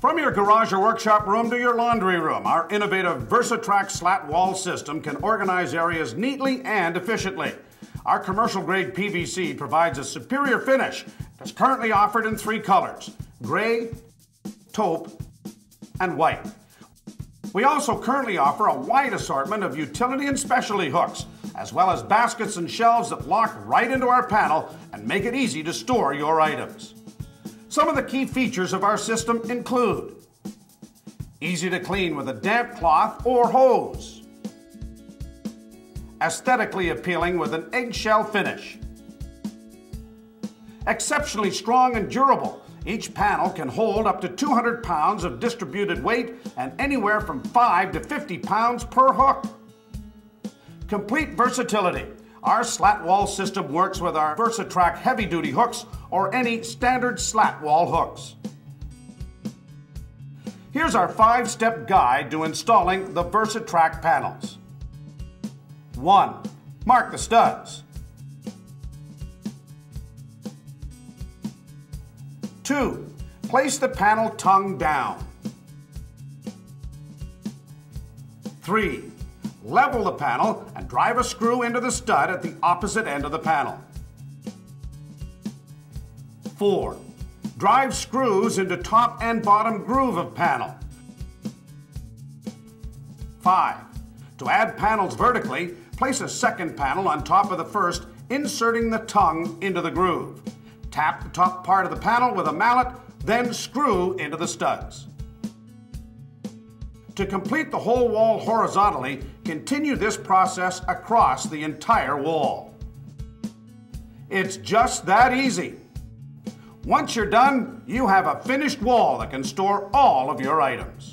From your garage or workshop room to your laundry room, our innovative VersaTrack slat wall system can organize areas neatly and efficiently. Our commercial grade PVC provides a superior finish that's currently offered in three colors gray, taupe, and white. We also currently offer a wide assortment of utility and specialty hooks, as well as baskets and shelves that lock right into our panel and make it easy to store your items. Some of the key features of our system include easy to clean with a damp cloth or hose, aesthetically appealing with an eggshell finish, exceptionally strong and durable. Each panel can hold up to 200 pounds of distributed weight and anywhere from 5 to 50 pounds per hook. Complete versatility. Our slat wall system works with our VersaTrack heavy duty hooks or any standard slat wall hooks. Here's our five step guide to installing the VersaTrack panels. 1. Mark the studs. 2. Place the panel tongue down. 3. Level the panel and drive a screw into the stud at the opposite end of the panel. 4. Drive screws into top and bottom groove of panel. 5. To add panels vertically, place a second panel on top of the first, inserting the tongue into the groove. Tap the top part of the panel with a mallet, then screw into the studs. To complete the whole wall horizontally, continue this process across the entire wall. It's just that easy. Once you're done, you have a finished wall that can store all of your items.